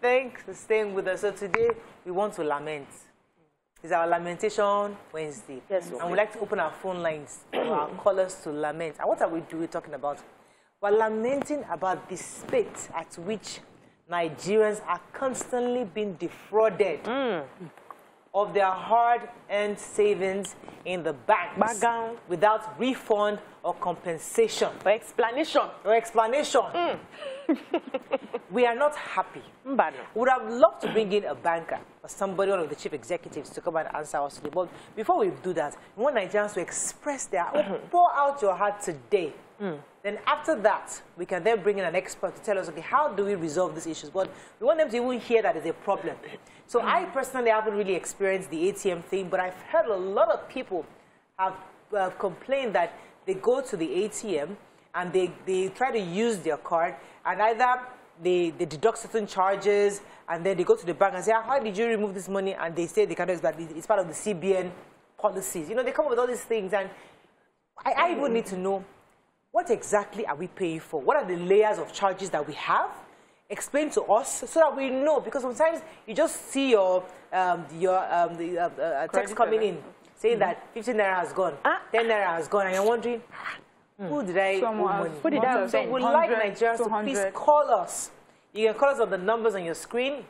Thanks for staying with us. So today we want to lament. It's our lamentation Wednesday. Yes, And we'd like to open our phone lines for our callers to lament. And what are we doing talking about? We're lamenting about the state at which Nigerians are constantly being defrauded mm. Of their hard-earned savings in the banks Bagang. without refund or compensation For explanation. or explanation. Hmm. we are not happy. Mbano. Would have loved to bring in a banker or somebody, one of the chief executives, to come and answer us today. But before we do that, we want Nigerians to express their, mm-hmm. pour out your heart today. Mm. Then after that, we can then bring in an expert to tell us, okay, how do we resolve these issues? But we want them to even hear that is a problem. So I personally haven't really experienced the ATM thing, but I've heard a lot of people have uh, complained that they go to the ATM and they, they try to use their card and either they, they deduct certain charges and then they go to the bank and say, "Ah, how did you remove this money? And they say they can do it, but it's part of the CBN policies. You know, they come up with all these things and I, I even need to know what exactly are we paying for? What are the layers of charges that we have? Explain to us so that we know because sometimes you just see your, um, your um, the, uh, uh, text coming in saying that 15 naira has gone, Ah. 10 naira has gone, and you're wondering, "Ah, who did I owe Someone money? has Who did I wanted? So we'd like 100, Nigerians to please call us. You can call us on the numbers on your screen,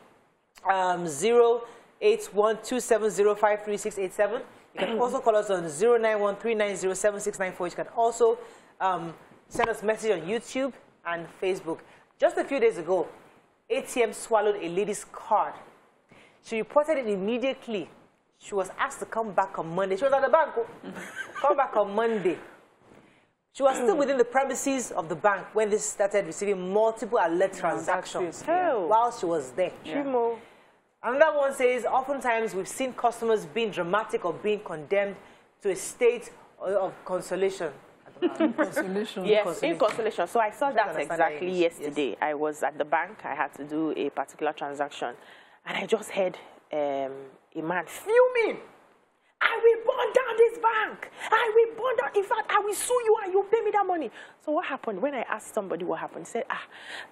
um, 08127053687. You can also call us on 09139076994. You can also um, send us message on YouTube and Facebook. Just a few days ago, ATM swallowed a lady's card. She reported it immediately. She was asked to come back on Monday. She was at the bank. oh. come back on Monday. She was still within the premises of the bank when they started receiving multiple alert transactions while she was there. Chimo. Another one says, oftentimes we've seen customers being dramatic or being condemned to a state of consolation. Consolation. Yes, Consolation. in consolation. So I saw that that exactly English, yes. yesterday. I was at the bank. I had to do a particular transaction, and I just heard um, a man fuming. I will burn down this bank. I will burn down. In fact, I will sue you and you pay me that money. So what happened? When I asked somebody what happened, he said, ah,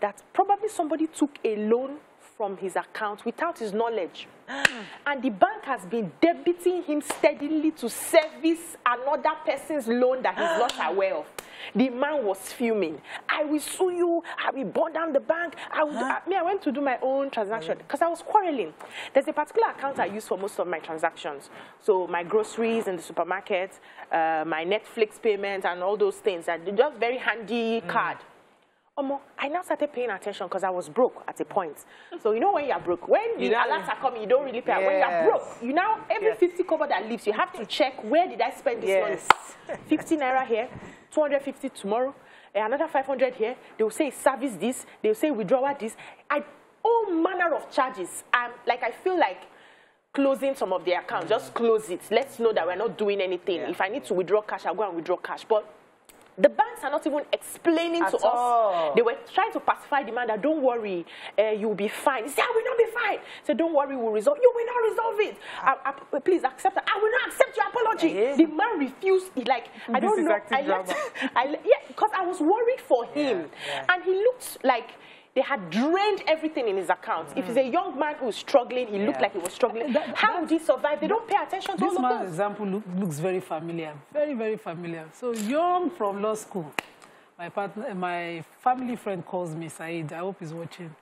that probably somebody took a loan from his account without his knowledge. and the bank has been debiting him steadily to service another person's loan that he's not aware of. The man was fuming. I will sue you. I will burn down the bank. I will. I, me, I went to do my own transaction because I was quarreling. There's a particular account I use for most of my transactions. So my groceries in the supermarket, uh, my Netflix payments, and all those things. And they're just very handy card. Omo, I now started paying attention because I was broke at a point. So you know when you're broke, when the You don't- alerts are coming, you don't really pay. When you're broke, you now every Yes. 50 cover that leaves, you have to check where did I spend this Yes. money. 50 naira here, 250 tomorrow, eh, another 500 here. They will say service this. They will say withdrawal this. I all manner of charges. I'm like I feel like closing some of the accounts. Just close it. Let's know that we're not doing anything. Yeah. If I need to withdraw cash, I'll go and withdraw cash. But the banks are not even explaining At to us. They were trying to pacify the man that don't worry, uh, you'll be fine. He said, I will not be fine. So don't worry, we'll resolve. You will not resolve it. I, I- please accept it. I will not accept your apology. Yeah. The man refused. He like, I This don't know. I left. I yeah, because I was worried for him, yeah. and he looked like. They had drained everything in his account. If he's a young man who's struggling, he looked like he was struggling. That- How would he survive? They don't pay attention to This all of man's those. example look, looks very familiar, very, very familiar. So young from law school, my partner, my family friend calls me, Said. I hope he's watching.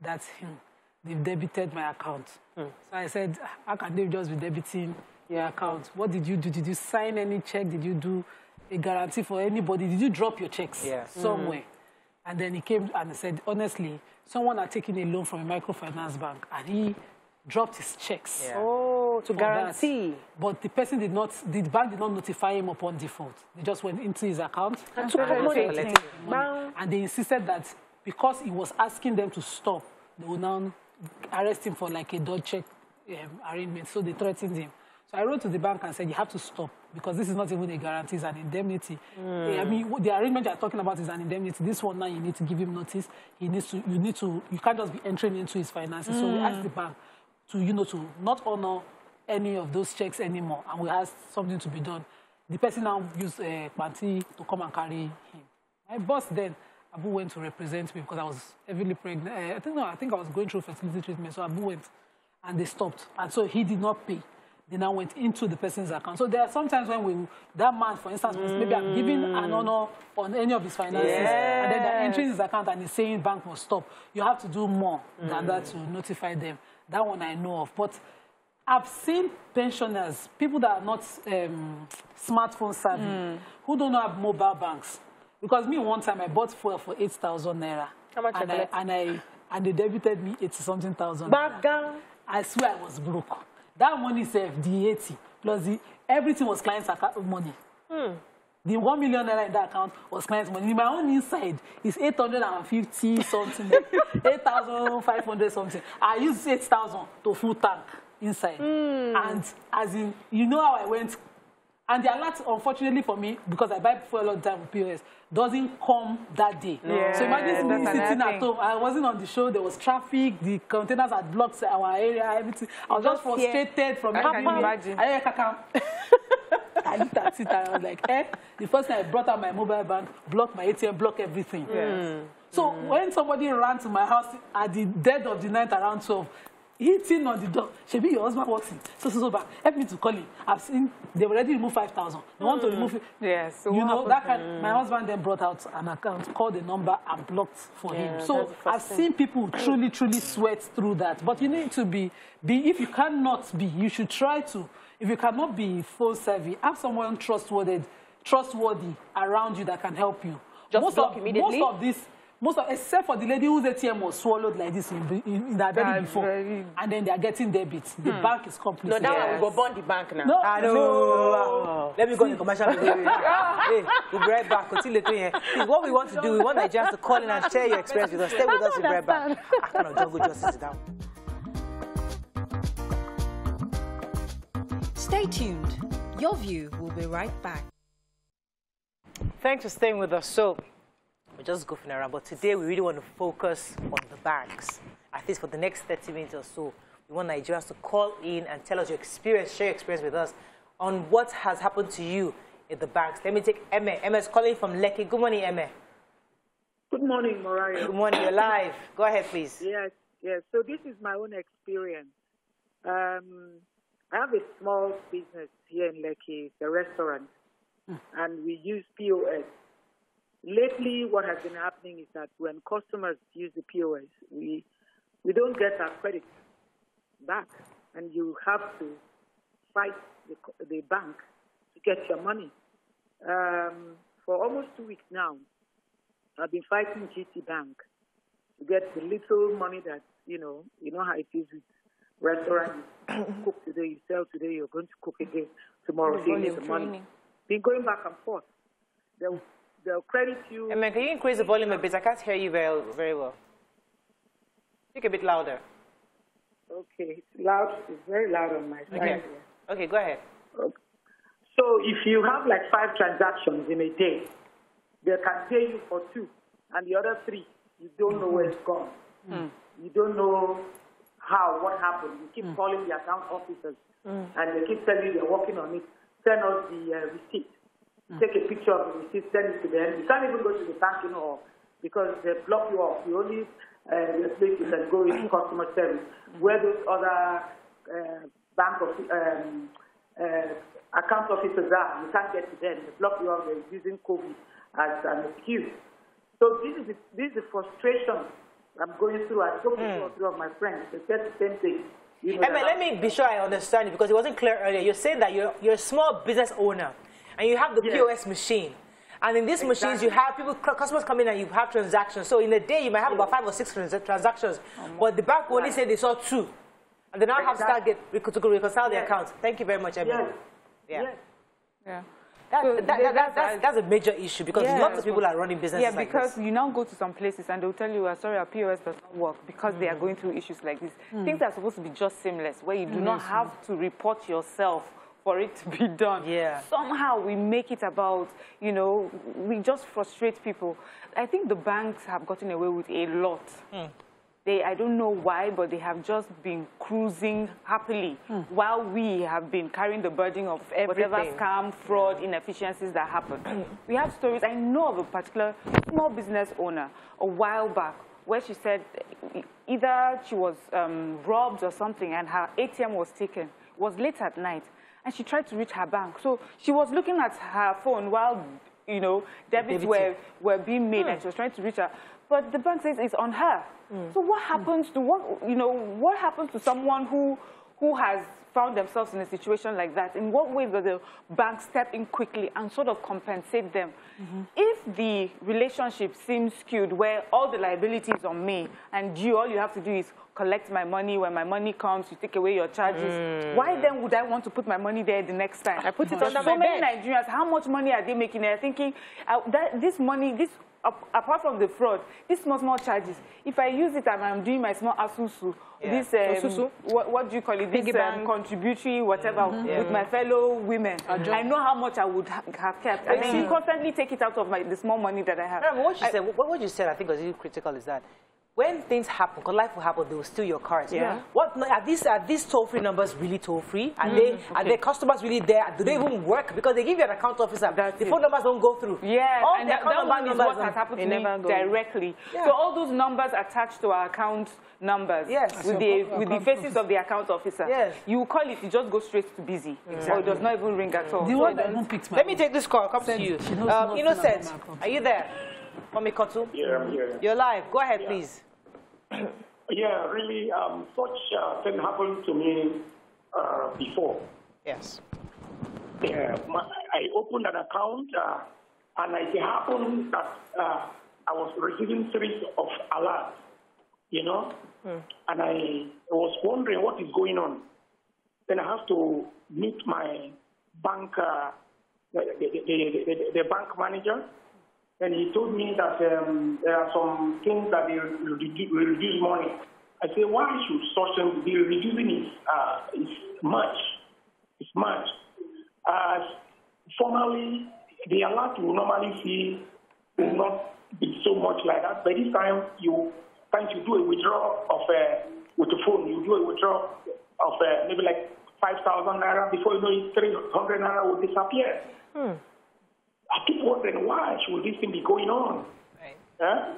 That's him. They've debited my account. Hmm. So I said, how can they just be debiting your account? What did you do? Did you sign any check? Did you do a guarantee for anybody? Did you drop your checks Yeah. somewhere? And then he came and said, honestly, someone had taken a loan from a microfinance bank and he dropped his checks Yeah. Oh, to for that. guarantee. But the person did not, the bank did not notify him upon default. They just went into his account and took the money. Collected the money. And they insisted that because he was asking them to stop, they would now arrest him for like a dodge check um, arraignment. So they threatened him. So I wrote to the bank and said, you have to stop because this is not even a guarantee, it's an indemnity. I mean, the arrangement you're talking about is an indemnity. This one now, you need to give him notice. He needs to, you need to, you can't just be entering into his finances. So we asked the bank to, you know, to not honor any of those checks anymore. And we asked something to be done. The person now used uh, Panti to come and carry him. My boss then, Abu went to represent me because I was heavily pregnant. Uh, I think no, I think I was going through fertility treatment. So Abu went, and they stopped, and so he did not pay. They now went into the person's account. So there are sometimes when we that man, for instance, mm. maybe I'm giving an honor on any of his finances, yes. and then they're entering his account and he's saying bank must stop. You have to do more mm. than that to notify them. That one I know of, but. I've seen pensioners, people that are not um, smartphone savvy, mm. who don't have mobile banks. Because me, one time, I bought fuel for 8,000 naira. How much and I, and I and they debited me 80 something thousand. Back down. I swear I was broke. That money saved the 80 plus the everything was client's account money. Hmm. The one million naira in that account was client's money. In my own inside is 850 something, 8,500 something. I used 8,000 to full tank inside. Mm. And as in, you know how I went. And the alert, unfortunately for me, because I buy for a long time with POS, doesn't come that day. Yeah, so imagine me sitting at home. I wasn't on the show. There was traffic. The containers had blocked our area. Everything. I was just frustrated from I can imagine. I, I looked at it and I was like, eh. The first time I brought out my mobile bank, blocked my ATM, blocked everything. Yes. So mm. when somebody ran to my house at the dead of the night around 12, hitting on the door. Shebi, your husband walks in. So, so, so back. Help me to call him. I've seen they already removed 5,000. They mm. want to remove it. Yes. So you know, that kind, mm. my husband then brought out an account, called the number, and blocked for yeah, him. So I've thing. seen people truly, truly sweat through that. But you need to be, be, if you cannot be, you should try to. If you cannot be full savvy, have someone trustworthy, trustworthy around you that can help you. Just most block of, immediately? Most of this most of, except for the lady whose ATM was swallowed like this in, in, in that belly before, very... and then they are getting debits. The hmm. bank is complicit. No, that yes. we go bond the bank now. No, ah, no. no. Let me go to the commercial. hey, we'll be right back. Continue later here. What we want to do, we want Nigerians to call in and share your experience with us. Stay with us. We'll be right back. I cannot jungle justice down. Stay tuned. Your view will be right back. Thanks for staying with us. So, we're just goofing around. But today we really want to focus on the banks. At least for the next 30 minutes or so, we want Nigerians to call in and tell us your experience, share your experience with us on what has happened to you in the banks. Let me take Emma. Emma is calling from Lekki. Good morning, Emma. Good morning, Morayo. Good morning. You're live. Go ahead, please. Yes, yes. So this is my own experience. Um, I have a small business here in Lekki, a restaurant, mm. and we use POS Lately, what has been happening is that when customers use the POS, we, we don't get our credit back, and you have to fight the, the bank to get your money. Um, for almost two weeks now, I've been fighting GT Bank to get the little money that, you know, you know how it is with restaurants. cook today, you sell today, you're going to cook again tomorrow, you need the money. Been going back and forth. There they'll credit you. Can you increase the volume a bit? I can't hear you very, very well. Speak a bit louder. Okay, it's loud. It's very loud on my side. Okay, okay go ahead. Okay. So if you have like five transactions in a day, they can pay you for two, and the other three, you don't know where it's gone. Mm. You don't know how, what happened. You keep mm. calling the account officers, mm. and they keep telling you they're working on it. Send us the uh, receipt. Mm. Take a picture of the receipt, send it to them. You can't even go to the bank, you know, because they block you off. You only uh, you can go into customer service, where those other uh, bank of um, uh, account officers are. You can't get to them. They block you off. They're using COVID as an excuse. So this is the, this is the frustration I'm going through. I spoke to mm. two of my friends. They said the same thing. You know, let me be sure I understand you because it wasn't clear earlier. You're saying that you're, you're a small business owner and you have the yes. POS machine. And in these exactly. machines, you have people, customers come in and you have transactions. So in a day, you might have yes. about five or six transactions. Oh, but the bank only said they saw two. And they now exactly. have to start get, to reconcile yes. the accounts. Thank you very much, everyone. Yes. Yeah. Yeah. That, so that, that, that, that's, that's a major issue because yeah, lots of people are running businesses Yeah, like because you now go to some places and they'll tell you, uh, sorry, our POS does not work because mm. they are mm. going through issues like this. Mm. Things are supposed to be just seamless, where you do mm. not have to report yourself for it to be done. Yeah. Somehow we make it about, you know, we just frustrate people. I think the banks have gotten away with a lot. Mm. they, I don't know why, but they have just been cruising happily while we have been carrying the burden of Everything. whatever scam, fraud, inefficiencies that happen. we have stories. I know of a particular small business owner a while back where she said either she was um, robbed or something and her ATM was taken. It was late at night and she tried to reach her bank. So she was looking at her phone while, you know, debits Debiting. were, were being made and hmm. she was trying to reach her. But the bank says it's on her. Hmm. So what hmm. happens to what, you know, what happens to someone who, who has found themselves in a situation like that? In what ways does the bank step in quickly and sort of compensate them? If the relationship seems skewed where all the liability is on me and you, all you have to do is collect my money, when my money comes, you take away your charges, why then would I want to put my money there the next time? I put it under so my many bed. Nigerians, how much money are they making? They're thinking, uh, that this money, this apart from the fraud, these small, small charges, if I use it and I'm doing my small asusu, Yeah. this, um, Osusu? what, what do you call it? This Piggy um, contributory, whatever, with my fellow women. I know how much I would ha- have kept. I mean, you constantly take it out of my, the small money that I have. Remember what you I- said. What, what you said, I think, was really critical. Is that when things happen, because life will happen, they will steal your cards. Yeah. What are these? Are these toll-free numbers really toll-free? Are they? Are their customers really there? Do they even work? Because they give you an account officer. That's the it. phone numbers don't go through. Yes, All and the that, account that number one is numbers what has happened to me never goes. directly. Yeah. So all those numbers attached to our account numbers Yes. with the with the account faces of the account officer. Yes. You call it, you just go straight to busy, Exactly. or it does not even ring at all. The So one that doesn't- even my Let me take this call. Come to Said you. Um, Innocent, about my account. are you there? Mami Kotu? Yeah, I'm here. You're live. Go ahead, please. Yeah, really, um, such uh, thing happened to me uh, before. Yes. Yeah, I opened an account, uh, and it happened that uh, I was receiving series of alerts, you know, and I was wondering what is going on. Then I have to meet my bank, uh, the, the, the, the bank manager, and he told me that um, there are some things that they will redu- reduce money. I said, why should such be reducing it? uh, is much. It's much. Uh, formerly, the alert you normally see will not be so much like that. By this time, you trying to do a withdrawal of uh, with the phone, you do a withdrawal of uh, maybe like 5,000 naira. Before you know it, 300 naira will disappear. I keep wondering why should this thing be going on? Right. Huh?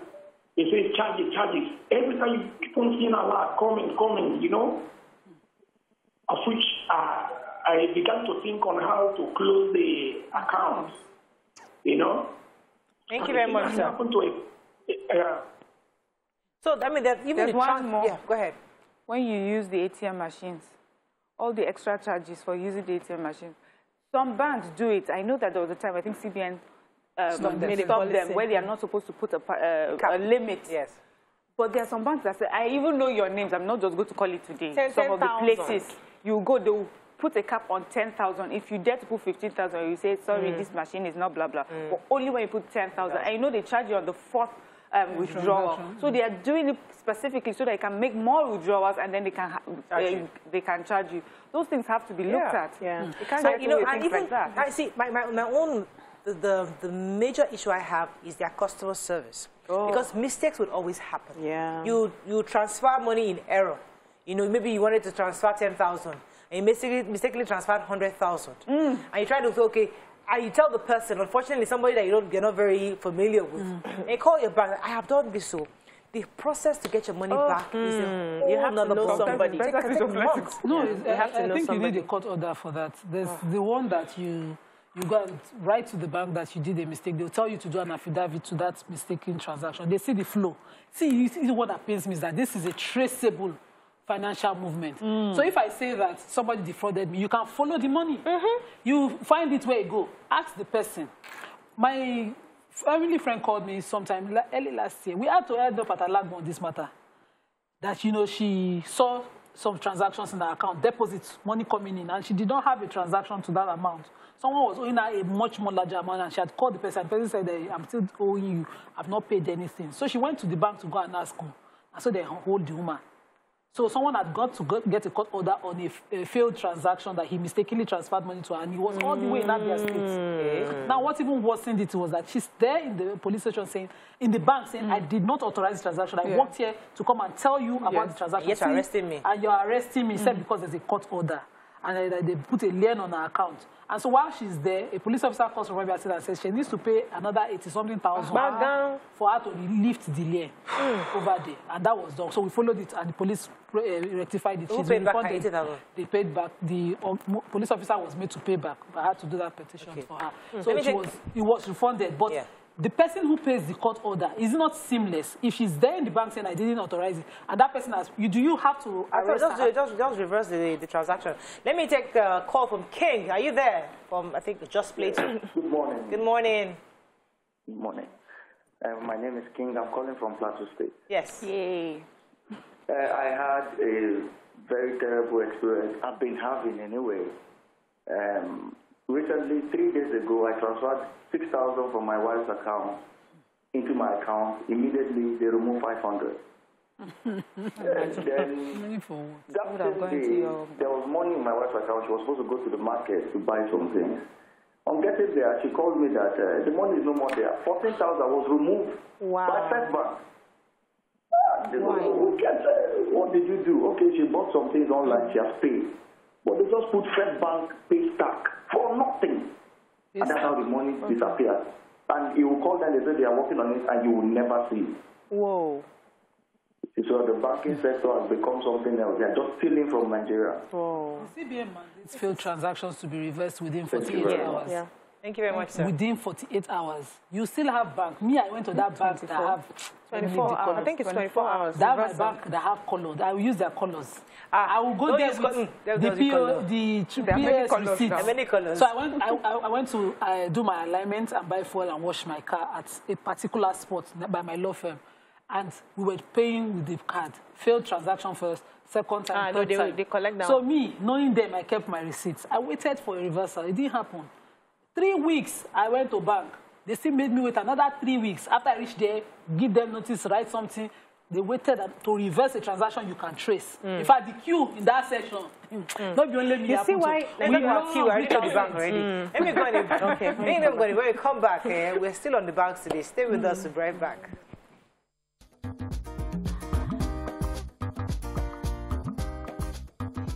They say charges, charges. Every time you keep on seeing a lot coming, coming, you know, of which uh, I began to think on how to close the accounts, you know. Thank you very much, sir. happened to a, uh, So, I mean, that even There's the one trans- more. Yeah, go ahead. when you use the ATM machines, all the extra charges for using the ATM machines. Some banks do it. I know that there was a time, I think CBN um, Stopped them. Stopped them where they are not supposed to put a, uh, a limit. Yes. But there are some banks that say, I even know your names. I'm not just going to call it today. Ten- some of the 10,000. places you go, they will put a cap on 10,000. If you dare to put 15,000, you say, sorry, this machine is not blah, blah. But only when you put 10,000. And you know they charge you on the fourth um, withdrawal. So they are doing it specifically so they can make more withdrawals and then they can, ha- Charge you. they can charge you. Those things have to be looked Yeah. at. Yeah. You can't So, get you know, and things even, like that. I see, my, my, my own, the, the, the major issue I have is their customer service. Because mistakes would always happen. Yeah. You, you transfer money in error. You know, maybe you wanted to transfer 10,000 and you mistakenly, mistakenly transferred 100,000. And you try to say, okay, and you tell the person, unfortunately, somebody that you don't, you're not very familiar with, mm. and call your bank, I have done this so. The process to get your money oh, back is a hmm. whole You have to nother know problem. somebody. It take- Better it to take just let it months. No, Yeah. You have I, to I know think you somebody. need a court order for that. There's ah. the one that you you go and write to the bank that you did a mistake. They'll tell you to do an affidavit to that mistaken transaction. They see the flow. See, you see what that pains me is that this is a traceable financial movement. Mm. So if I say that somebody defrauded me, you can follow the money. Mm-hmm. You find it where you go. Ask the person. My family friend called me sometime early last year. We had to end up at Alagbon on this matter that you know she saw some transactions in her account, deposits, money coming in, and she did not have a transaction to that amount. Someone was owing her a much more larger amount, and she had called the person. The person said, "I'm still owing you. I've not paid anything." So she went to the bank to go and ask her, and so they hold the woman. So someone had got to go, get a court order on a failed transaction that he mistakenly transferred money to her, and he was all the way in Abia State. Mm. Now, what even worsened it was that she's there in the police station saying, in the bank saying, I mm. did not authorize the transaction. I Yeah. walked here to come and tell you about Yes. the transaction. Yet you're arresting me. And you're arresting me, said mm. because there's a court order. And uh, they put a lien on her account. And so while she's there, a police officer calls from and says she needs to pay another 80 something thousand Back for her to lift the lien over there. And that was done. So we followed it and the police uh, rectified it. Who She's paid back her 80,000? They paid back. The um, police officer was made to pay back. But I had to do that petition Okay. for her. Let So it take- was, it was refunded. But Yeah. The person who pays the court order is not seamless. If she's there in the bank saying, I didn't authorize it, and that person has, you, do you have to I thought arrest just, her? just, just reverse the, the transaction. Let me take a call from King. Are you there? From, I think, Just Plate. Good morning. Good morning. Good morning. Uh, my name is King. I'm calling from Plateau State. Yes. Yay. Uh, I had a very terrible experience. I've been having anyway. Um, recently, three days ago, I transferred six thousand from my wife's account into my account. Immediately, they removed five hundred. then that same day, there was money in my wife's account. She was supposed to go to the market to buy something. On getting there, she called me that uh, the money is no more there. 14,000 was removed Wow. by First Bank. Ah, they don't know who gets, uh, what did you do? Okay, she bought some things online, she has paid. But they just put First Bank pay stack for nothing. And that's how the money disappeared. And you will call them, they say they are working on it, and you will never see it. Whoa. So the banking sector has become something else. They are just stealing from Nigeria. Whoa. CBN mandates failed transactions to be reversed within Thank you 48 very hours. Yeah. Thank you very much, sir. Within 48 hours. You still have bank. Me, I went to that bank that have 24 hours. I think it's 24 hours. That my bank that have colors. I will use their colors. Ah, I will go don't there use with col- the there's the PO, color. the There are many PS colors receipt. There are many colors. So I went, I, I I went to uh, do my alignment and buy fuel and wash my car at a particular spot by my law firm. And we were paying with the card. Failed transaction first, second time, Ah, no, they- time. they collect now. So me, knowing them, I kept my receipts. I waited for a reversal. It didn't happen. Three weeks, I went to bank. They still made me wait another three weeks. After I reached there, give them notice, write something. They waited to reverse a transaction you can trace. Mm. In fact, the queue in that section, mm. not be only me. You see happen to. why- Let We me go love queue. I reached the retail bank banks. already. Let me go and okay. Let me go and when we come back, eh, we're still on the banks today. Stay with us. We'll be right back.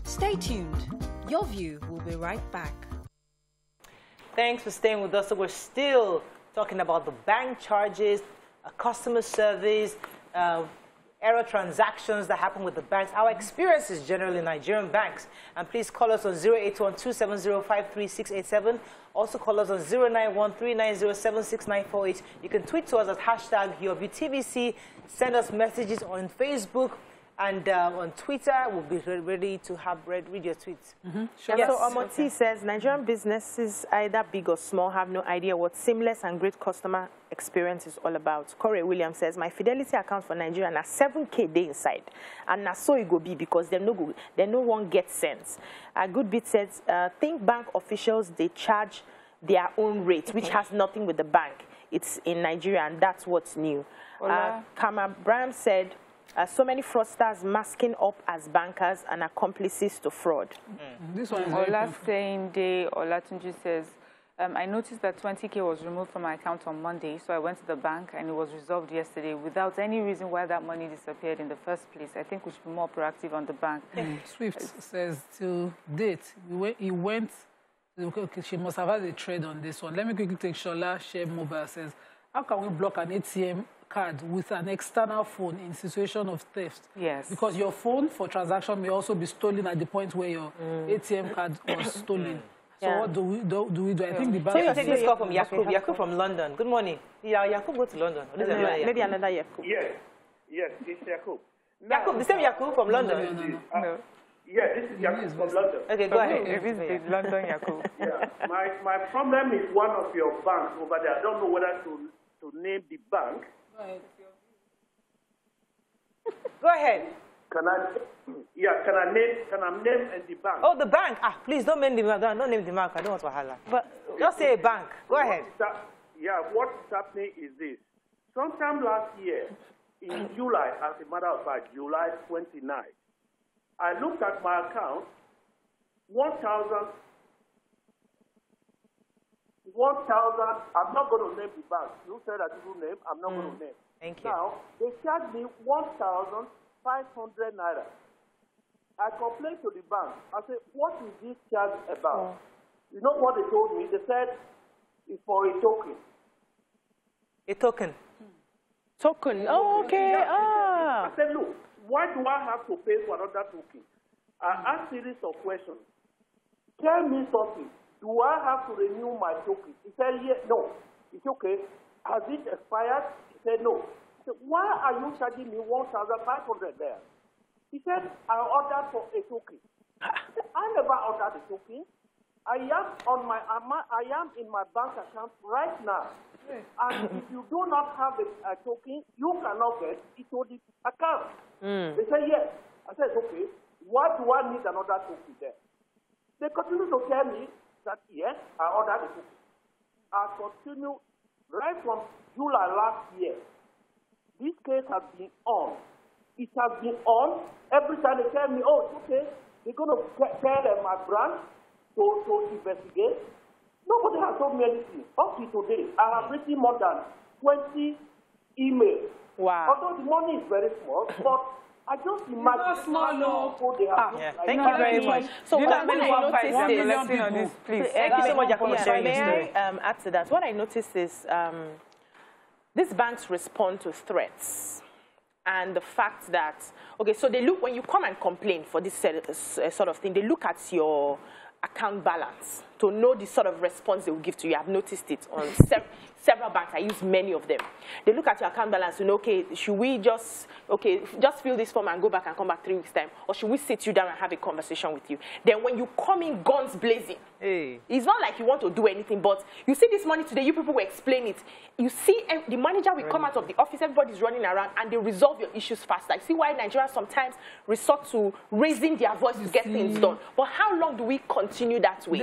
Stay tuned. Your view will be right back. Thanks for staying with us. So we're still talking about the bank charges, uh, customer service, uh, error transactions that happen with the banks, our experiences generally in Nigerian banks. And please call us on 08127053687. Also call us on 09139076948. You can tweet to us at hashtag YourViewTVC. Send us messages on Facebook and uh, on Twitter. We'll be ready to have read, read your tweets. Sure. Yeah, so Omoti says Nigerian businesses, either big or small, have no idea what seamless and great customer experience is all about. Corey Williams says my Fidelity account for Nigeria na 7k day inside, and na so it go be because them no go, they no one get sense. A good bit says uh, think bank officials they charge their own rate, which has nothing with the bank. It's in Nigeria, and that's what's new. Uh. Kama Bram said. Uh, so many fraudsters masking up as bankers and accomplices to fraud. This one is very Ola painful. saying day, Olatunji says, um, I noticed that 20k was removed from my account on Monday, so I went to the bank and it was resolved yesterday without any reason why that money disappeared in the first place. I think we should be more proactive on the bank. Swift says to date, he went, he went okay, okay, she must have had a trade on this one. Let me quickly take Shola Share Mobile says, how can we block an ATM card with an external phone in situation of theft? Yes. Because your phone for transaction may also be stolen at the point where your mm. ATM card was stolen. So Yeah. what do we do, do we do? I think the So you has take this call from Yakub. Yakub from London. Good morning. Yeah, Yakub go to London. Or this is another Maybe Yakub? another Yakub. Yes, yes, it's Yakub. Yakub, the same Yakub from London. No, no, no. No, uh, Yeah, this is Yakub from London. Okay, go ahead. it is the London Yakub. Yeah, my, my problem is one of your banks over there. I don't know whether to, to name the bank. Go ahead. Can I, yeah, can I name, can I name and the bank? Oh, the bank. Ah, please don't name the bank. Don't, name the bank. I don't want Wahala. But just say a bank. Go ahead. What's hap- yeah, what's happening is this. Sometime last year, in July, as a matter of fact, July 29th, I looked at my account, 1,000, 1,000, I'm not going to name the bank. You said that you name, I'm not going to name. Thank you. Now, they charged me 1,500 naira. I complained to the bank. I said, what is this charge about? You know what they told me? They said, it's for a token. A token. Token. Oh, okay. Ah. I said, look, why do I have to pay for another token? I asked a series of questions. Tell me something. Do I have to renew my token? He said, yes, no. It's okay. Has it expired? He said, no. I said, why are you charging me 1,500 there? He said, I ordered for a token. I said, I never ordered a token. I am on my I am in my bank account right now. And if you do not have a, a token, you cannot get into the account. Hmm. They said, yes. I said, okay. Why do I need another token there? They continue to tell me that yes, I ordered the. I continue right from July last year. This case has been on. It has been on. Every time they tell me, oh, it's okay, they're going to tell them my branch to, to investigate. Nobody has told me anything. Up to today, I have written more than 20 emails. Wow. Although the money is very small, but I just imagine small, how no. people they have Ah, yeah. like Thank you very much. So Do what, what I noticed million is, lesson on this, please. Thank you so much, for Yeah, sharing your may. I um, add to that? What I noticed is um, these banks respond to threats and the fact that, okay, so they look, when you come and complain for this uh, sort of thing, they look at your account balance to know the sort of response they will give to you. I've noticed it on sev- several banks. I use many of them. They look at your account balance and okay, should we just okay just fill this form and go back and come back three weeks time, or should we sit you down and have a conversation with you? Then when you come in guns blazing, Hey. it's not like you want to do anything, but you see this money today, you people will explain it. You see the manager will come out of the office, everybody's running around, and they resolve your issues faster. Like, see why Nigerians sometimes resort to raising their voice to get things done. But how long do we continue that way?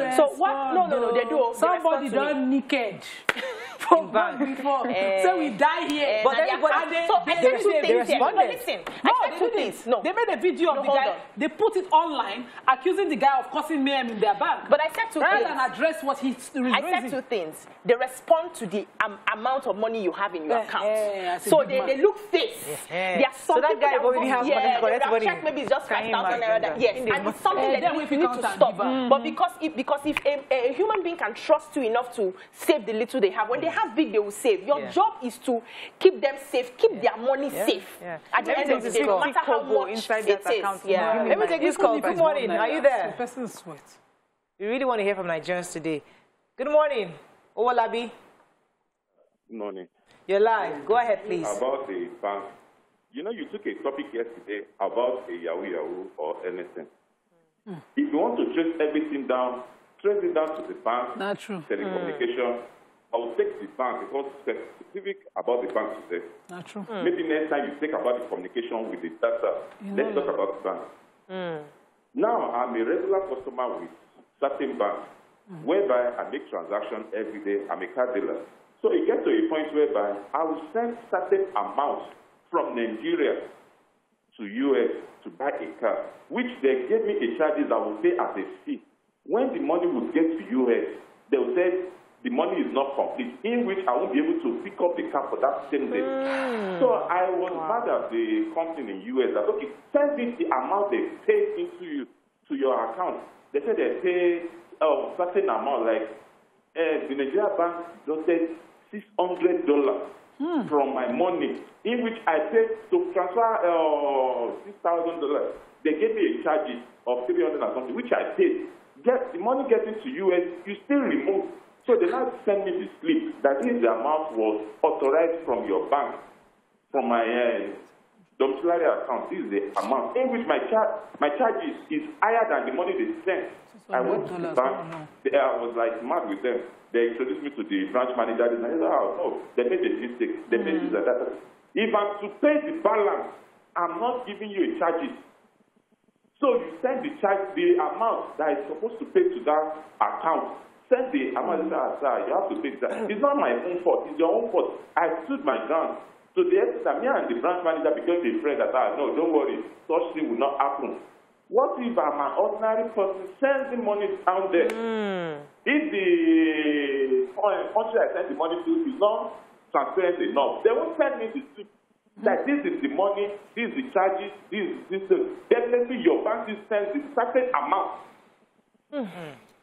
They don't so what? No, no, no, they do. Somebody done naked. From bank. bank before. Eh, so we die here. Eh, But now they everybody- and they- so I they- said they- two they things here. No, listen. No, I said two things. No. They made a video No, of the guy. on. They put it online, accusing the guy of causing mayhem in their bank. But I said two rather things. than address what he's I said two things. They respond to the um, amount of money you have in your Eh, account. as so they, man. they look face. Eh. There are some So that guy already has yeah, money, they collect money. checked maybe it's just Can five you thousand naira. imagine that- that? Yes, and it's something that we need to stop. But because if because if a, a human being can trust you enough to save the little they have, when they have big, they will save. Your Yeah. job is to keep them safe, keep their money Yeah, safe. yeah. At the Let me end take of the this day, no matter how much inside it that is. account. Yeah. Give me Let me take this call. Good morning. Are naira, you The there? person sweat. We really want to hear from Nigerians today. Good morning. Owolabi, Good morning. you're live. Go ahead, please. About the bank. You know, you took a topic yesterday about a Yahoo Yahoo or anything. Hmm. If you want to trace everything down, trace it down to the bank, Not true. Mm. telecommunication. I will take the bank because specific about the bank today. Not true. Mm. Maybe next time you think about the communication with the data. You Let's talk about the bank. Mm. Now, I'm a regular customer with certain banks, whereby I make transactions every day. I'm a car dealer. So it gets to a point whereby I will send certain amounts from Nigeria to US to buy a car, which they gave me a charges I will pay as a fee. When the money would get to US, they will say the money is not complete, in which I won't be able to pick up the car for that same day. So I was mad at the company in US that okay, send me the amount they paid into you to your account. They said they pay a certain amount, like uh, the Nigeria bank deducted six hundred dollars from my money, in which I paid to transfer uh, six thousand dollars. They gave me a charge of three hundred and something, which I paid. Get the money getting to US, you still remove. So they now send me the slip that is the amount was authorized from your bank, from my uh, domiciliary account. This is the amount in which my charge my charge is, is higher than the money they sent. I went to the $600, bank. They, I was like mad with them. They introduced me to the branch manager. They said, oh, no, they made a mistake. They made this and that. If I'm to pay the balance, I'm not giving you a charges. So you send the charge, the amount that is supposed to pay to that account. Send the amount. Say, ah, sir, you have to pay that. It's not my own fault. It's your own fault. I stood my ground. To the that me and the branch manager became a friend that, ah, no, don't worry, such thing will not happen. What if I'm an ordinary person sending money down there? If the country I send the money to is not transparent enough, they won't send me the slip. Like this is the money, this is the charges, this is this. thing. Definitely your bank send a certain amount.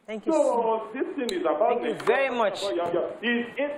Thank you. So this thing is about Thank you very much. your- your- It's, it's,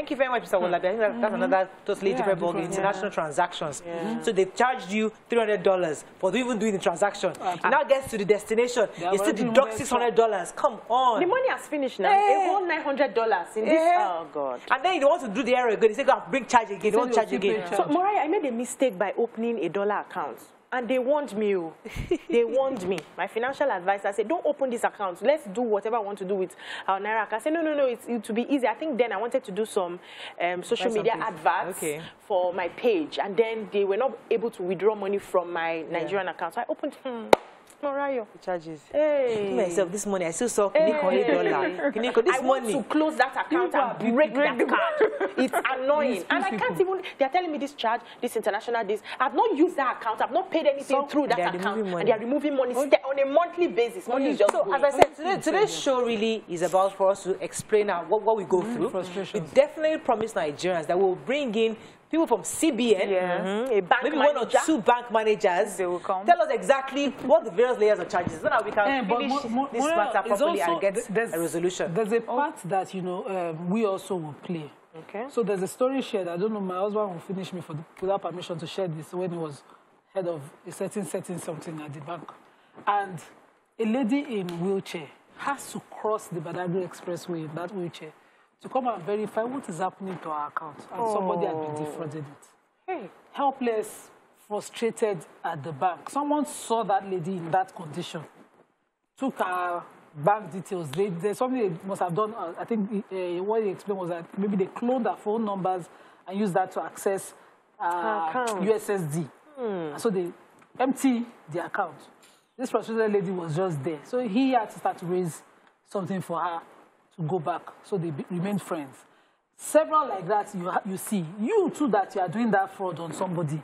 Thank you very much, Mr. Wolabi. I think that, that's another totally Yeah, different ballgame. different, International transactions. Mm-hmm. So they charged you three hundred dollars for even doing the transaction. It now gets to the destination, They you still deduct six hundred dollars. Come on. The money has finished now. A whole nine hundred dollars in this. Oh God. And then you want to do the error again. They say, go and bring charge again. They won't charge again. paying So Morayo, I made a mistake by opening a dollar account. And they warned me. oh. they warned me. My financial advisor said, don't open this account. Let's do whatever I want to do with our Naira. I said, no, no, no, it's, it to be easy. I think then I wanted to do some um, social media adverts Okay. for my page. And then they were not able to withdraw money from my Nigerian account. So I opened, hmm, Morayo. Charges. Hey. Myself, this money I still saw Kiniko eight dollar. Kiniko, this I want money. to close that account People and break break that card. It's annoying. And I can't even, they're telling me this charge, this international, this. I've not used that account. I've not paid anything So, through that account. And they're removing money sta- oh. on a monthly basis. Money is oh, just So, going. as I said, today, today's show really is about for us to explain our, what, what we go mm. through. We definitely promise Nigerians that we'll bring in people from CBN, Yes. A bank maybe one or two bank managers. They will come. Tell us exactly what the various layers of charges so that we can but finish mo- mo- this moral matter is properly also- and get th- there's- a resolution. There's a part that, you know, um, we also will play. Okay. So there's a story shared. I don't know, my husband will finish me for the, without permission to share this when he was head of a certain setting something at the bank. And a lady in wheelchair has to cross the Badagry Expressway in that wheelchair to come and verify what is happening to our account. And somebody had been defrauded it. Hey. Helpless, frustrated at the bank. Someone saw that lady in that condition took her bank details. They, there's something they must have done. Uh, I think uh, what he explained was that maybe they cloned her phone numbers and used that to access uh. USSD. So they empty the account. This frustrated lady was just there. So he had to start to raise something for her go back. So they be, remained friends. Several like that you, you see. You too that you are doing that fraud on somebody.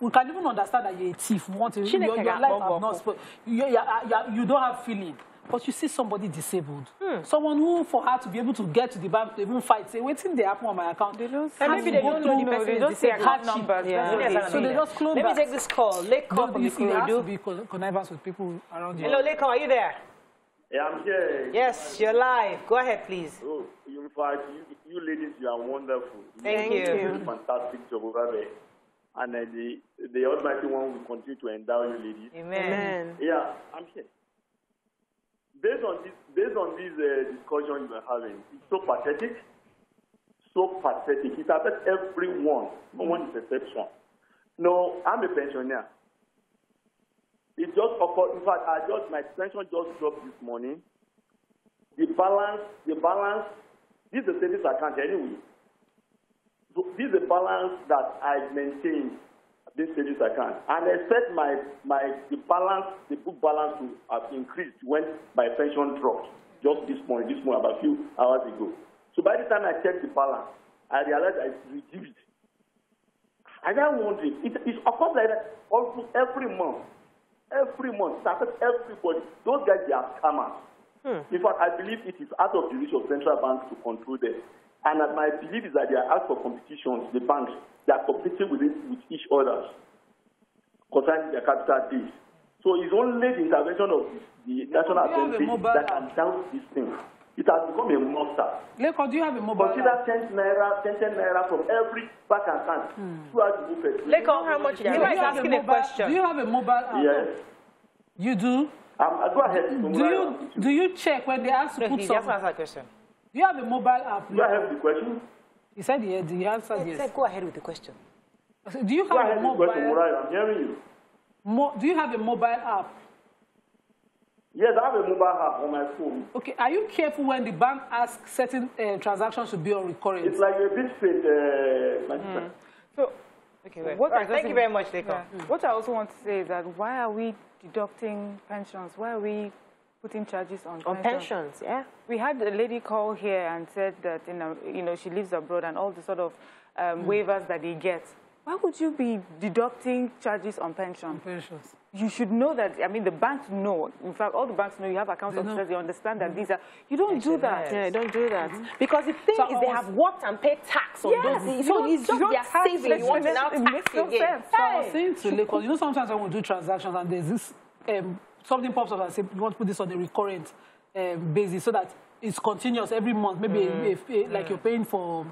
We can even understand that you're a thief. Want to, your, your life have not spoiled. You, you, you, you don't have feeling. But you see somebody disabled. Hmm. Someone who, for her to be able to get to the bank to even fight, say, waiting they happen on my account. They don't And maybe they don't know the person they don't disabled. account numbers. Yeah. Yes, they So they just clone Let me that. take this call. Lake call from you see, there has to be con- connivance with people around you. Hello, Lake, are you there? Yeah, I'm here. Yes, you're live. Go ahead, please. Oh, you, in fact, you, you ladies, you are wonderful. Thank do you. a fantastic job over there. And uh, the, the Almighty One will continue to endow you ladies. Amen. Amen. Yeah, I'm here. Based on this, based on this uh, discussion you are having, it's so pathetic, so pathetic. It affects everyone. No one is exception. No, I'm a pensioner. It just occurred. In fact, I just my pension just dropped this morning. The balance, the balance. This is a savings account anyway. So this is a balance that I maintain this savings account. And I expect my my the balance, the book balance to have increased when my pension dropped just this morning, this morning about a few hours ago. So by the time I checked the balance, I realized I reduced. And I'm wondering, it, it's of course like that almost every month. Every month, it affects everybody. Those guys, they are scammers. Hmm. In fact, I believe it is out of the reach of central banks to control them. And my belief is that they are out for competitions, the banks, they are competing with, it, with each other concerning their capital deals. So it's only the intervention of the, the National Do you have a Assembly that can down this thing. It has become a monster. Leko, do you have a mobile Consider app? 10 naira, 10, 10 naira from every bank account throughout the buffet. Lake, how much? You Do have asking a mobile, question. Do you have a mobile app? Yes. You do? Um, go ahead. Do you do you check when they ask to No, put he some? just answered a question. Do you have a mobile app? Go ahead with the question. He said yes. He answered He yes. said, go ahead with the question. I Do you Go have ahead a with the question, mobile? Murai. I'm hearing you. Mo, do you have a mobile app? Yes, I have a mobile app on my phone. Okay. Are you careful when the bank asks certain uh, transactions to be on recurring? It's like a bit fit, uh, my sister. So Okay, well. What All right, I thank you very much, Lake. Yeah. What I also want to say is that why are we deducting pensions? Why are we putting charges on, On pensions, yeah. We had a lady call here and said that you know, you know she lives abroad and all the sort of um, waivers that they get, why would you be deducting charges on pension? Pensions. You should know that, I mean, the banks know. In fact, all the banks know you have accounts They know. officers, they understand that these are, you don't do that. Yeah, you don't do that. Because the thing So is, they have worked and paid tax on Yes, those. you So it's just don't their tax saving. You want to now tax makes no again. sense. So I was saying to Lakers, you know, sometimes when we do transactions and there's this, um, something pops up and say, you want to put this on a recurrent um, basis so that it's continuous every month. Maybe if, if, like you're paying for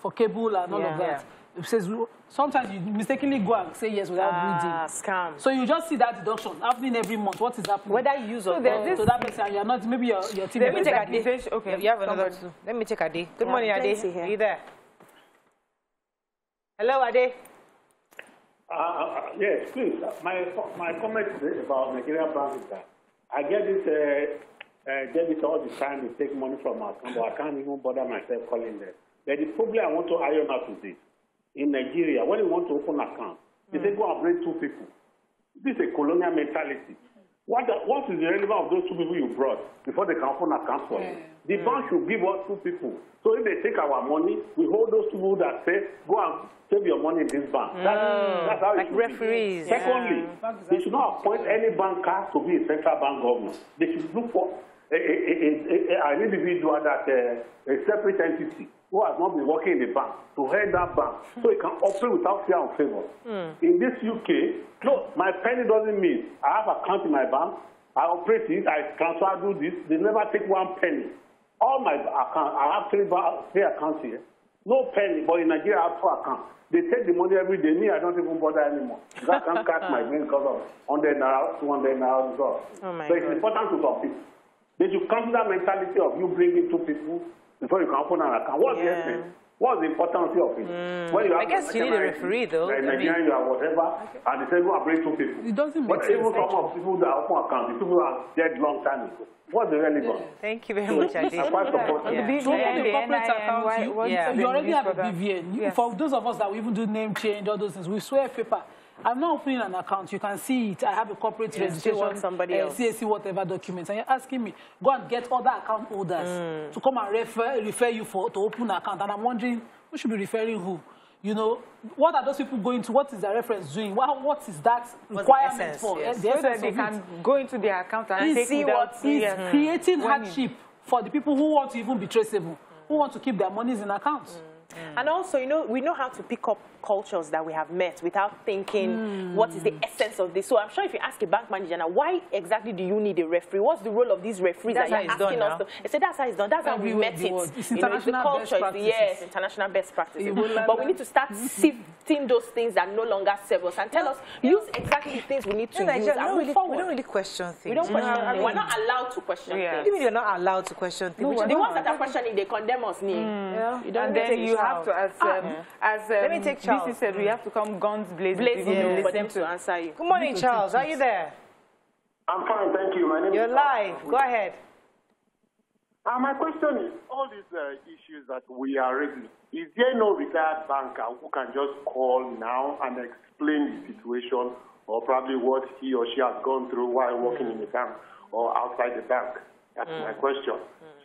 for cable and all Yeah. of that. It says sometimes you mistakenly go and say yes without Ah, reading. scam. So you just see that deduction happening every month. What is happening? Whether you use or so not. to that person, you're not. Maybe your your team. Let me take a day. Okay, You have another two. Let me take a day. Good Yeah, morning, Ade. Are you there? Hello, Ade. Uh, uh, yes, please. Uh, My my comment today about Nigerian bank is that I get this uh, uh, debit all the time. They take money from our account, but I can't even bother myself calling them. But the problem I want to iron out is this: in Nigeria, when you want to open an account, they say go and bring two people. This is a colonial mentality. What, the, what is the relevance of those two people you brought before they can open an account for you? The bank should give us two people. So if they take our money, we hold those two people that say, go and save your money in this bank. That's, that's how it Like should be. referees. Secondly, they should not appoint any banker to be a central bank governor. They should look for a, an individual that uh, a separate entity who has not been working in the bank to head that bank so it can operate without fear and favor. Hmm. In this UK, no, my penny doesn't mean I have account in my bank, I operate it, I transfer, do this. They never take one penny. All my account, I have three, three accounts here. No penny, but in Nigeria I have two accounts. They take the money every day. Me, I don't even bother anymore. I can't catch my brain because of 100 naira, 200 naira, so. Oh so it's God. important to some people. They should come to that mentality of you bringing two people before you can open an account. What's the Yeah. essence? What's the importance of it? When you I have guess you need a referee, though. Like I Nigerian, you are whatever, and they say go and bring two people. It doesn't make But sense. even some of people that open accounts, the people are dead long time ago. What's the relevance? Thank you very much, Ade. I'm quite supportive. Yeah. The open the corporate account, you, Yeah. the already have a? BVN. Yes. For those of us that we even do name change, all those things, we swear paper. I'm not opening an account. You can see it. I have a corporate Yes, registration, you want somebody uh, else. CAC, whatever documents, and you're asking me go and get other account holders Mm. to come and refer refer you for to open an account. And I'm wondering who should be referring who. You know, what are those people going to? What is the reference doing? What, what is that the requirement essence? for? Yes. Eh, The So that they can it go into their account and take see without what is yes. creating When hardship for the people who want to even be traceable, who want to keep their monies in accounts. And also, you know, we know how to pick up cultures that we have met without thinking what is the essence of this. So I'm sure if you ask a bank manager now, why exactly do you need a referee? What's the role of these referees That's that you're it's done asking us now. to? They say that's how it's done. That's how we Everywhere met it. world. It's You know, it's the international best culture. It's the, practices. yes, international best practices. You will But we need to start sifting those things that no longer serve us and tell us use exactly the things we need to In use Nigeria, and we don't, move really, forward. we don't really question things. We don't question I things. We're not allowed to question Yeah. things. Even if you're not allowed to question things, No, we we're should The ones that are questioning, they condemn us. Neil. Yeah. You don't And need then you have to, as um, as um, Let me take Charles. Said, we have to come guns blazing, Blazing to even for listen them to answer you. Good morning, Charles. Are you there? I'm fine, thank you. My name You're is live. Go ahead. Uh, my question is, all these uh, issues that we are raising, is there no retired banker who can just call now and explain the situation or probably what he or she has gone through while working in the bank or outside the bank? That's my question.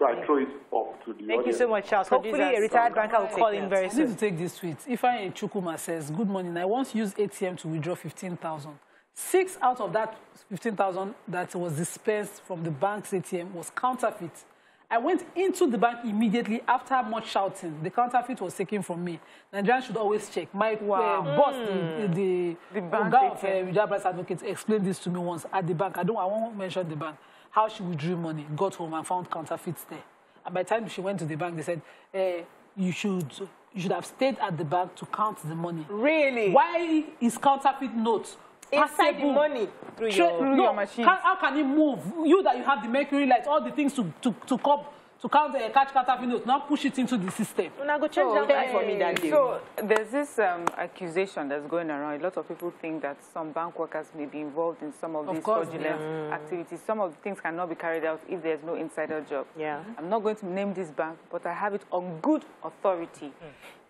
So I throw it up to the Thank you so much, Charles. Hopefully, a retired banker will call in very I need to soon. take this tweet. Ifeanyi Chukwuma says, Good morning. I once used ATM to withdraw 15,000. Six out of that 15,000 that was dispensed from the bank's ATM was counterfeit. I went into the bank immediately after much shouting. The counterfeit was taken from me. Nigerians should always check. My Wow. uh, boss, the, the, The bank Oga of uh, ATM. Advocates, explained this to me once at the bank. I don't. I won't mention the bank. How she withdrew money, got home and found counterfeits there. And by the time she went to the bank, they said, eh, "You should, you should have stayed at the bank to count the money." Really? Why is counterfeit notes Inside the money through your through no, your machine. How, can it move? You that you have the mercury lights, all the things to to to cop, to count uh, catch counterfeit notes, now push it into the system. Una go change that for me that day. So there's this um, accusation that's going around. A lot of people think that some bank workers may be involved in some of, Of these course, fraudulent yeah. activities. Some of the things cannot be carried out if there's no insider job. Yeah. I'm not going to name this bank, but I have it on good authority.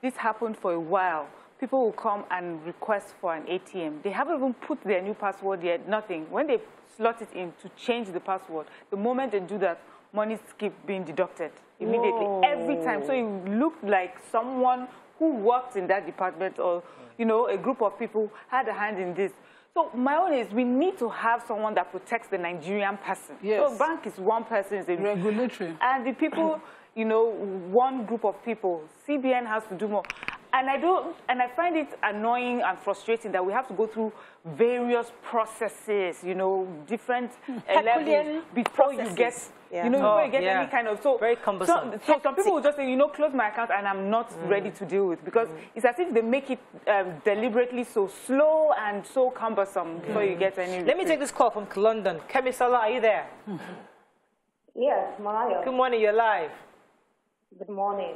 This happened for a while. People will come and request for an ATM. They haven't even put their new password yet, nothing. When they slot it in to change the password, the moment they do that, money keep being deducted immediately, every time. So you looked like someone who worked in that department or, you know, a group of people had a hand in this. So my own is we need to have someone that protects the Nigerian person. Yes. So bank is one person, is a Regulatory. and the people, you know, one group of people. CBN has to do more. And I don't, and I find it annoying and frustrating that we have to go through various processes, you know, different uh, levels before you get, processes. Yeah. you know, before Oh, you get yeah. any kind of so Very cumbersome. So, so some people will just say, you know, close my account and I'm not ready to deal with because it's as if they make it um, deliberately so slow and so cumbersome before you get any. Let me take this call from London. Kemi Salah, are you there? Yes, Maya. Good morning, you're live. Good morning.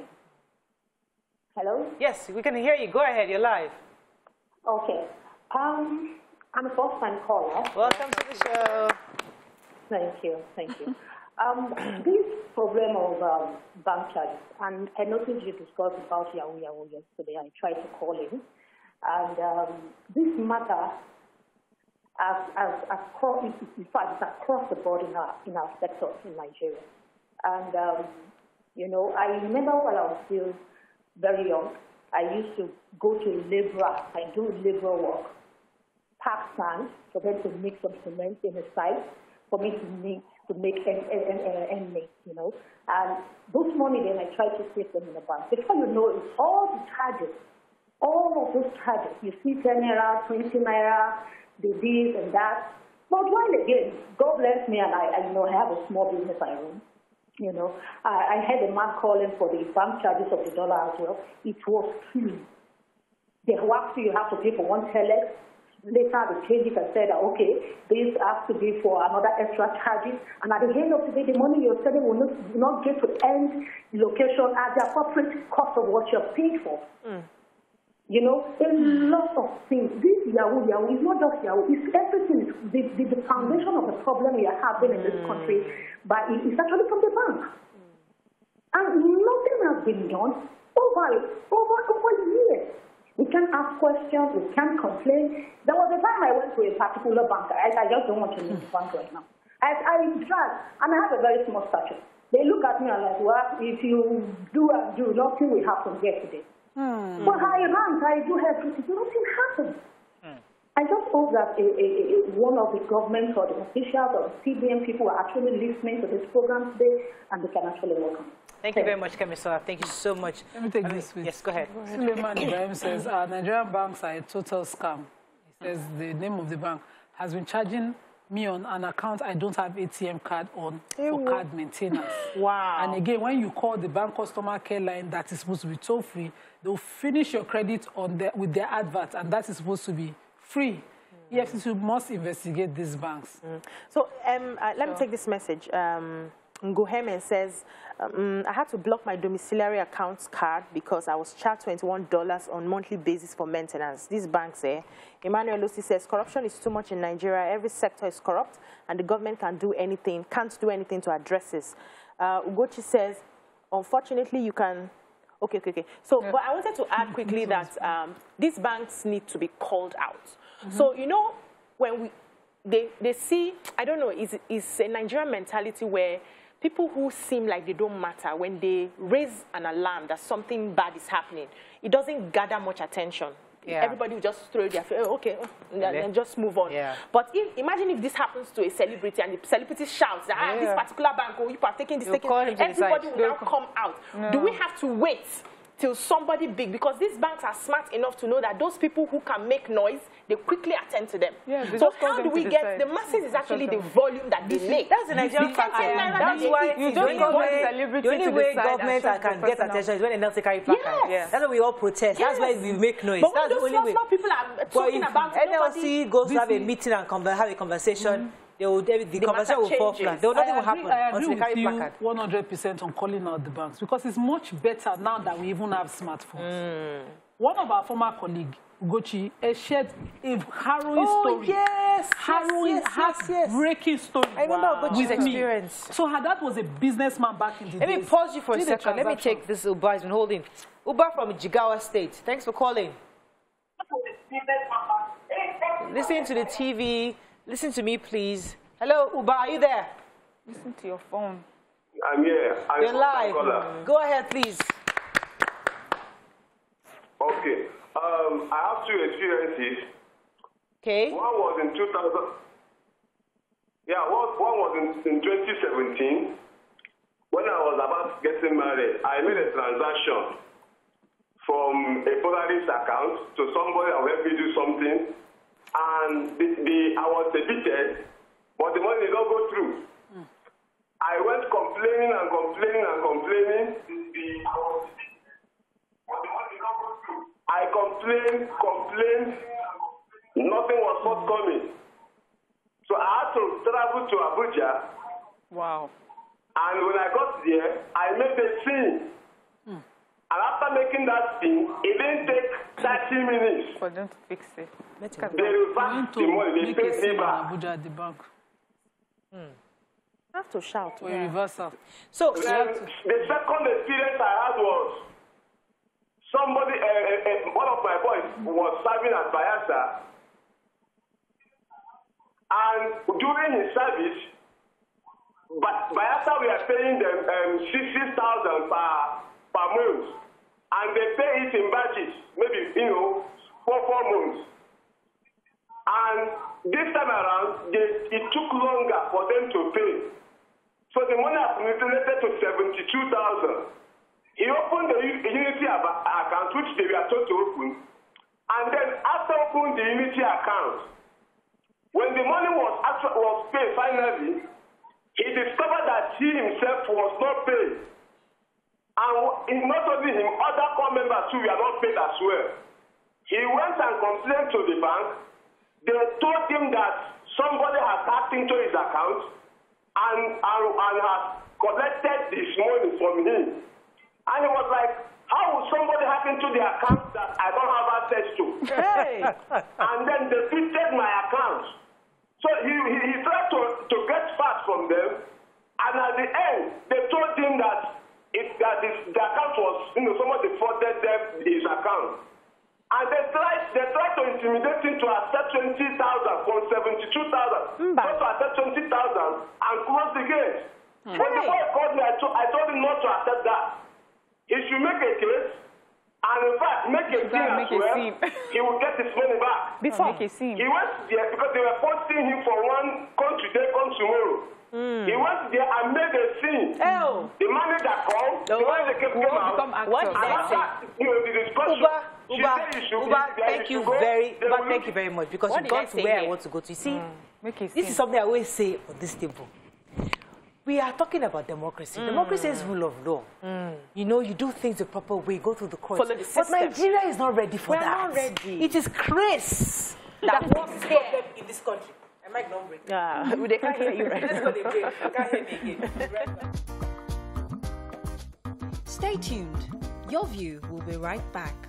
Hello? Yes, we can hear you. Go ahead, you're live. Okay. Um, I'm a first time caller. Welcome to the show. Thank you, thank you. Um, this problem of um, bank charges, and I noticed you discussed about Yahoo yesterday. I tried to call in, and um, this matter, as as across, in fact, it's across the board in our in our sector in Nigeria. And um, you know, I remember when I was still very young, I used to go to labor. I do labor work, pack sand for them to mix some cement in the site for me to make to make end, end, meet, you know. And those money then I try to save them in the bank. Before you know it, all the charges, all of those charges, you see 10 naira, 20 naira, the this and that. But while again, God bless me and I, I you know, I have a small business I run. You know, I, I had a man calling for the bank charges of the dollar as well. It was free. Asked you, you have to pay for one telex. Later, they changed it and said, okay, this has to be for another extra charges. And at the end of the day, the money you're selling will not, not get to end location at the appropriate cost of what you're paying for. Mm. You know, a lot of things. This Yahoo Yahoo is not just Yahoo, it's everything. It's the, the, the foundation of the problem we are having in this country, mm. but it is actually from the bank. And nothing has been done over, over, over years. We can't ask questions, we can't complain. There was a time I went to a particular bank. I, I just don't want to name the bank right now. I, I tried, and I have a very small stature. They look at me and like, well, if you do and do, nothing will happen here today. Hmm. But I ran, I do everything, nothing happened. Hmm. I just hope that a, a, a, one of the government or the officials or the CBN people are actually listening to this program today and they can actually work on it. Thank you very much, Kemi Salah. Thank you so much. Let me take I mean, this with Yes, go ahead. Suleiman Ibrahim says uh, Nigerian banks are a total scam. He says the name of the bank has been charging me on an account I don't have ATM card on for card maintenance. Wow. And again, when you call the bank customer care line that is supposed to be toll free, they'll finish your credit on their, with their advert, and that is supposed to be free. EFCC must investigate these banks. So um, uh, let me take this message. Um, Ngohemen says, um, I had to block my domiciliary account card because I was charged $21 on monthly basis for maintenance. These banks, eh? Emmanuel Lucy says, corruption is too much in Nigeria. Every sector is corrupt and the government can do anything, can't do anything to address this. Uh, Ugochi says, unfortunately, you can Okay, okay, okay. So, but I wanted to add quickly that um, these banks need to be called out. So, you know, when we, they, they see, I don't know, it's, it's a Nigerian mentality where people who seem like they don't matter, when they raise an alarm that something bad is happening, it doesn't gather much attention. Yeah. Everybody will just throw their, oh, okay, oh, and, just move on. Yeah. But if, imagine if this happens to a celebrity and the celebrity shouts that, ah, Yeah. this particular bank, oh, you are taking this, They'll taking call him to the everybody will now come out. Do we have to wait till somebody big? Because these banks are smart enough to know that those people who can make noise, they quickly attend to them. Yeah, so how do we get side. the masses is actually the volume that they make. That's the Nigerian The factor. 10 naira that That's why the you just only call the way, the only way side government can the get attention is when they carry placards. Yes. That's why we all protest. That's why we make noise. But when That's the those only small, way. small people are But talking about nobody, NLC goes to have a meeting and have a conversation, they will, they, the, conversation will fall flat. There will nothing will happen until they carry placard. 100% on calling out the banks because it's much better now that we even have smartphones. One of our former colleagues, Ugochi, eh, shared a harrowing Oh, story. yes, Harrowing, yes, yes, yes, heartbreaking story. I remember with me. experience. So her dad was a businessman back in the Let me pause you for a Did the second. Let me take this Uba. He's been holding. Uba from Jigawa State. Thanks for calling. Listen to the TV. Listen to me, please. Hello, Uba, Are you there? Listen to your phone. I'm here. I'm You're live. Caller. Go ahead, please. Okay. Um, I have two experiences. Okay. One was in 2000. Yeah, one, one was in, in 2017. When I was about getting married, I made a transaction from a Polaris account to somebody that will help me do something. And the, the, I was debited, but the money did not go through. I went complaining and complaining and complaining. The, I, was, but the money did not go through. I complained, complained, nothing was forthcoming. So I had to travel to Abuja. Wow. And when I got there, I made a scene. Hmm. And after making that scene, it didn't take 30 minutes. For them to fix it. They reversed the money, they in back. Abuja at the bank. have to shout. For a reversal. So, Then the second experience I had was somebody, uh, uh, uh, one of my boys was serving at Bayelsa, and during his service, but Bayelsa we are paying them um, sixty thousand per per month, and they pay it in batches, maybe you know four four months. And this time around, they, it took longer for them to pay. So the money accumulated to 72,000. He opened the Unity account, which they were told to open. And then after opening the Unity account, when the money was actually was paid finally, he discovered that he himself was not paid. And not only him, other corps members too were not paid as well. He went and complained to the bank. They told him that somebody has hacked into his account and, and, and has collected this money from him. And he was like, how will somebody hack into the account that I don't have access to? Hey! and then they deleted my account. So he, he, he tried to, to get fat from them. And at the end, they told him that it, that this, the account was, you know, somebody frauded them his account. And they tried, they tried to intimidate him to accept 20,000 from 72,000. So to accept 20,000 and close the gate. When the boy called me, I, to, I told him not to accept that. He should make a case, and in fact, make a and as well. He will get his money back. Before. Make a scene. He went there because they were posting him for one, come today, come tomorrow. Hmm. He went there and made a scene. Oh. The manager called, the manager came, came out. become actors. What And did they after, say? you know, the discussion, Uba, she Uba, said you should Uba, be there, thank you should go. very, They thank you very much because What you've gone to say where I want to go to. You see, hmm. Make a this scene. is something I always say on this table. We are talking about democracy. Hmm. Democracy is rule of law. You know, you do things the proper way, go through the courts. Follow the but system. Nigeria is not ready for We are that. not ready. It is Chris That that was wants there. problem in this country. Am I not breaking? Yeah, they can't hear you right Let's now. go again. Can't hear me again. Stay tuned. Your view will be right back.